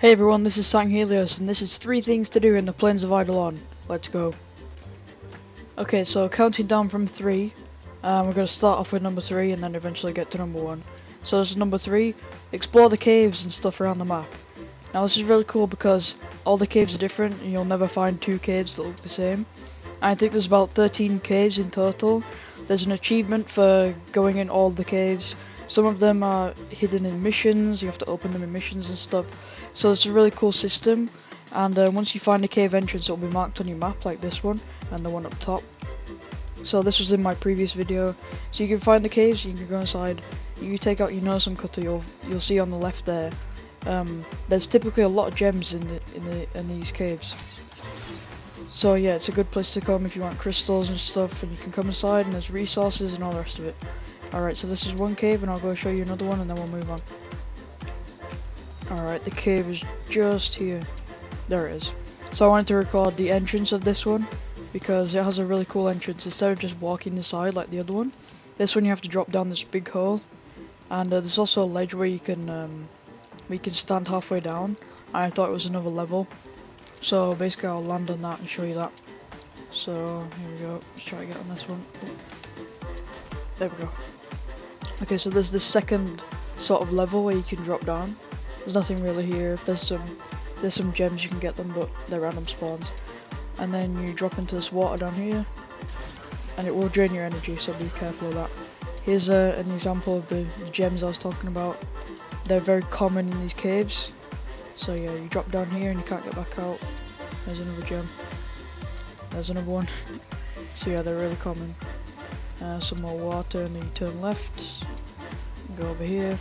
Hey everyone, this is Sanghelios, and this is three things to do in the Plains of Eidolon. Let's go. Okay, so counting down from three, um, we're going to start off with number three and then eventually get to number one. So this is number three, explore the caves and stuff around the map. Now this is really cool because all the caves are different and you'll never find two caves that look the same. I think there's about 13 caves in total. There's an achievement for going in all the caves. Some of them are hidden in missions, you have to open them in missions and stuff. So it's a really cool system and uh, once you find a cave entrance it will be marked on your map like this one and the one up top. So this was in my previous video. So you can find the caves, you can go inside, you take out your Nosam cutter, you'll you'll see on the left there. Um, there's typically a lot of gems in the, in the in these caves. So yeah, it's a good place to come if you want crystals and stuff, and you can come inside and there's resources and all the rest of it. Alright, so this is one cave and I'll go show you another one and then we'll move on. Alright, the cave is just here. There it is. So I wanted to record the entrance of this one because it has a really cool entrance. Instead of just walking inside like the other one, this one you have to drop down this big hole. And uh, there's also a ledge where you can um, we can stand halfway down. I thought it was another level. So basically I'll land on that and show you that. So here we go. Let's try to get on this one. There we go. Okay, so there's this second sort of level where you can drop down. There's nothing really here. There's some there's some gems you can get them, but they're random spawns. And then you drop into this water down here, and it will drain your energy, so be careful of that. Here's uh, an example of the, gems I was talking about. They're very common in these caves. So yeah, you drop down here and you can't get back out. There's another gem. There's another one. so yeah, they're really common. Uh, some more water and then you turn left. Go over here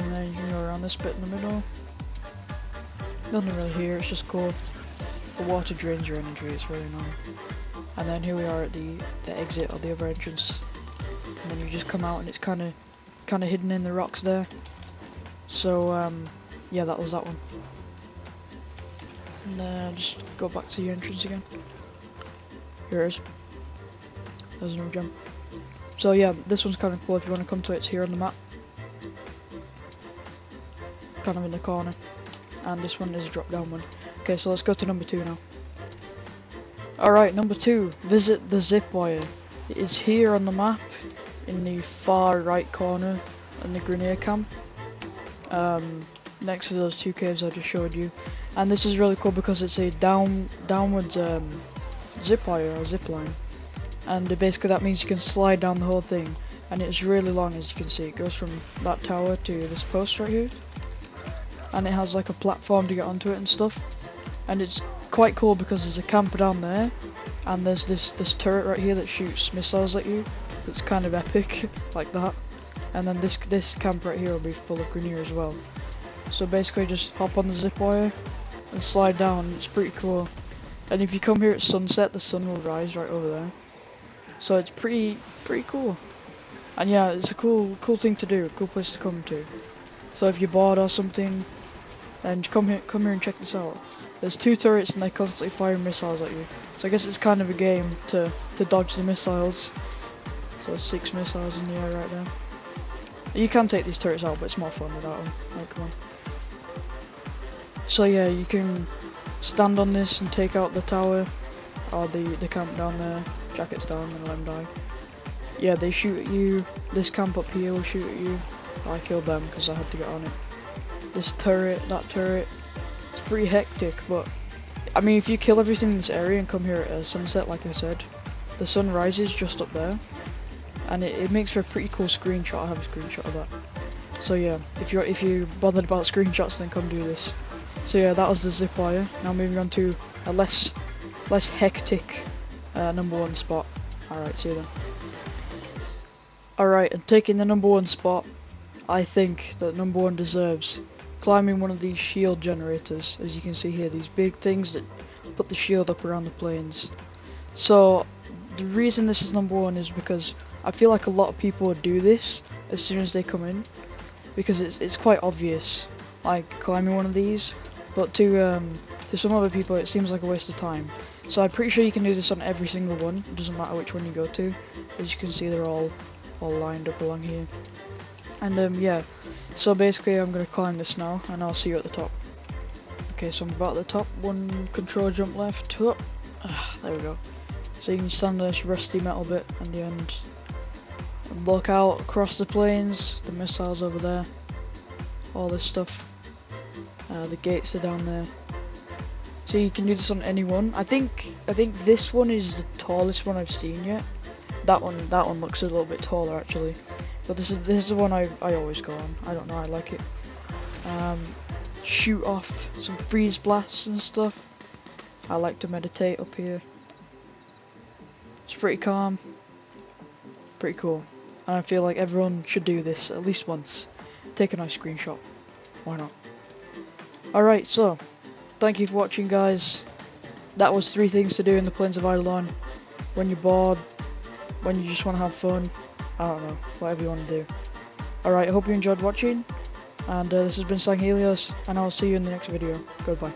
and then you can go around this bit in the middle. Nothing really here, it's just cool. The water drains your energy, it's really annoying. And then here we are at the, the exit or the other entrance. And then you just come out and it's kind of kind of hidden in the rocks there. So um, yeah, that was that one. And then just go back to your entrance again. Here it is. There's another gem. So yeah, this one's kind of cool if you want to come to it, it's here on the map kind of in the corner. And this one is a drop down one. Okay, so let's go to number two now. Alright, number two, visit the zip wire. It is here on the map, in the far right corner, in the Grineer camp. Um, next to those two caves I just showed you. And this is really cool because it's a down downwards um, zip wire or zip line. And basically that means you can slide down the whole thing. And it's really long as you can see. It goes from that tower to this post right here and it has like a platform to get onto it and stuff. And it's quite cool because there's a camper down there, and there's this this turret right here that shoots missiles at you. It's kind of epic, like that. And then this this camp right here will be full of Grineer as well. So basically, just hop on the zip wire and slide down. It's pretty cool. And if you come here at sunset, the sun will rise right over there. So it's pretty pretty cool. And yeah, it's a cool cool thing to do, a cool place to come to. So if you're bored or something, and come here, come here and check this out. There's two turrets and they're constantly firing missiles at you. So I guess it's kind of a game to, to dodge the missiles. So six missiles in the air right now. You can take these turrets out, but it's more fun without them. Oh, come on. So yeah, you can stand on this and take out the tower, or the, the camp down there, jackets down and let them die. Yeah, they shoot at you, this camp up here will shoot at you. I killed them because I had to get on it this turret, that turret. It's pretty hectic, but I mean, if you kill everything in this area and come here at sunset, like I said, the sun rises just up there, and it, it makes for a pretty cool screenshot. I have a screenshot of that. So yeah, if you're if you bothered about screenshots, then come do this. So yeah, that was the zip wire. Now moving on to a less less hectic uh, number one spot. Alright, see you then. Alright, and taking the number one spot, I think that number one deserves climbing one of these shield generators, as you can see here, these big things that put the shield up around the plains. So, the reason this is number one is because I feel like a lot of people do this as soon as they come in, because it's, it's quite obvious, like climbing one of these, but to, um, to some other people it seems like a waste of time. So I'm pretty sure you can do this on every single one, it doesn't matter which one you go to, as you can see they're all, all lined up along here. And um, yeah, So basically I'm gonna climb this now and I'll see you at the top. Okay, so I'm about at the top, one control jump left, oh, ah, there we go. So you can stand on this rusty metal bit in the end. And look out across the plains, the missiles over there, all this stuff. Uh, the gates are down there. So you can do this on any one. I think I think this one is the tallest one I've seen yet. That one that one looks a little bit taller actually. But this is this is the one I I always go on. I don't know, I like it. Um, shoot off some freeze blasts and stuff. I like to meditate up here. It's pretty calm. Pretty cool. And I feel like everyone should do this at least once. Take a nice screenshot. Why not? Alright, so, thank you for watching guys. That was three things to do in the Plains of Eidolon. When you're bored, when you just want to have fun, I don't know, whatever you want to do. Alright, I hope you enjoyed watching, and uh, this has been Sanghelios, and I'll see you in the next video. Goodbye.